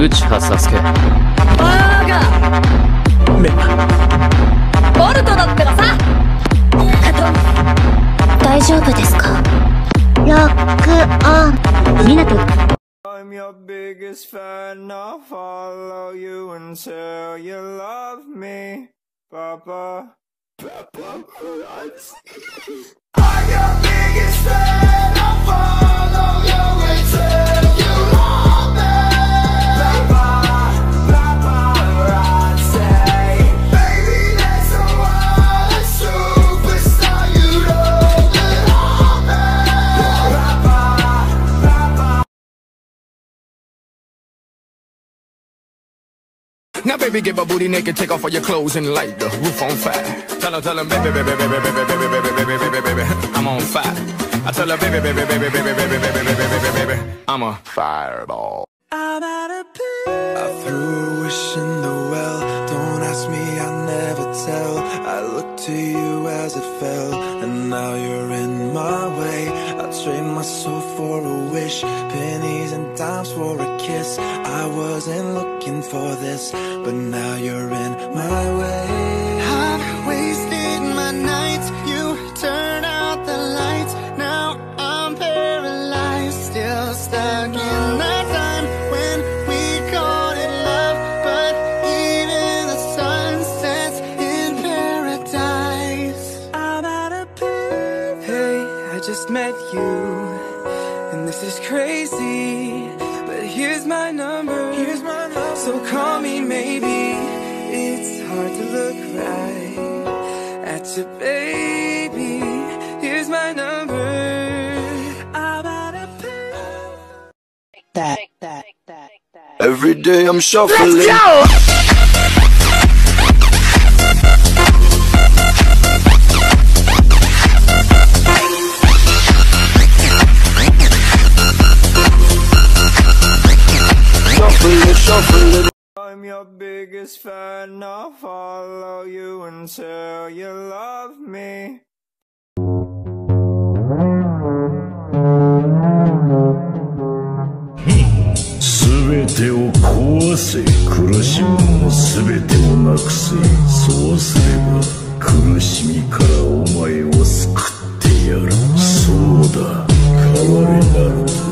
内葉サスケバーガーメボルトだってばさ大丈夫ですかロックオンミナト I'm your biggest fan. I'll follow you until you love me, Papa. Papa, I'm your biggest fan. Now, baby, get my booty naked, take off all your clothes and light the roof on fire. Tell her, tell her, baby, baby, baby, baby, baby, baby, baby, baby, baby, baby, I'm on fire. I tell her, baby, baby, baby, baby, baby, baby, baby, baby, baby, baby, I'm a fireball. I threw a wish in the well. Don't ask me, I never tell. I looked to you as it fell, and now you're in my way. My soul for a wish, pennies and dimes for a kiss. I wasn't looking for this, but now you're in my way. I've I just met you, and this is crazy. But here's my number. Here's my number. So call me maybe. It's hard to look right at your baby. Here's my number. I'm out of pain. that that that Every day I'm shuffling. Shuffling, shuffling. I'm your biggest fan, I'll follow you until you love me. 全てを壊せ苦しむも全てをなくせそうすれば苦しみからお前を救ってやるそうだ変われなる